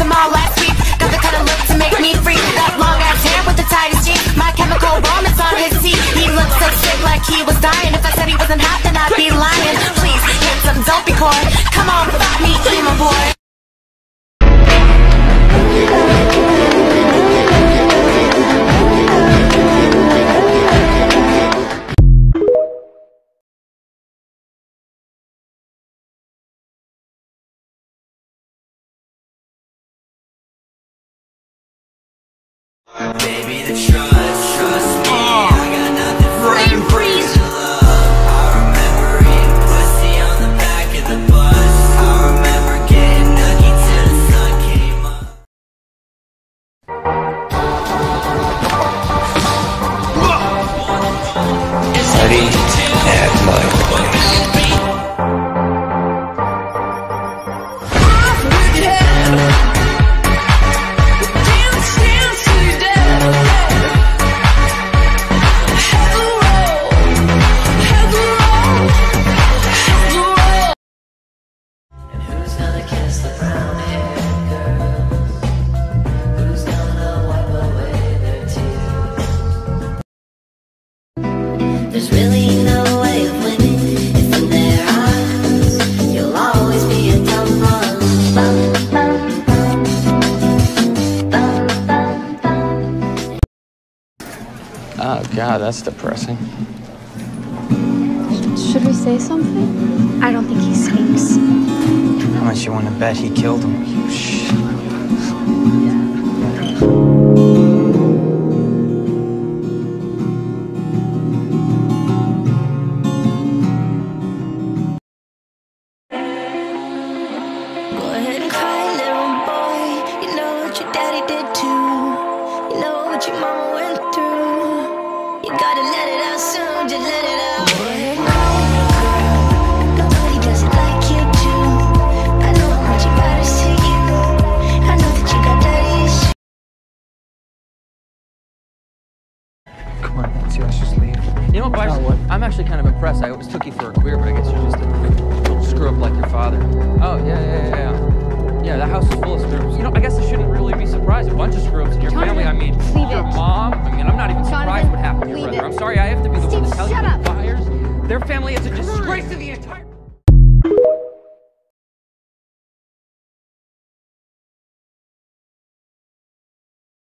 them all last week. Got the kind of look to make me freak. That long Baby, the trust, Oh god, that's depressing. Should we say something? I don't think he speaks. How much you want to bet he killed him? You gotta let it out soon, just let it out. Go ahead and cry, girl. Nobody does it like you do. I know how much it matters to you. I know that you got daddy issues. Come on, Nancy, let's just leave. You know what, Byers? I'm actually kind of impressed. I always took you for a queer, but I guess you're just a little screw up like your father. Oh, yeah, yeah, yeah, yeah. Yeah, that house is full surprised. A bunch of in your Jonathan, family. I mean, leave your it. mom. I mean, I'm not even surprised Jonathan, what happened to your brother. it. I'm sorry I have to be the one to tell you shut the up. fires. Their family is a disgrace to the entire.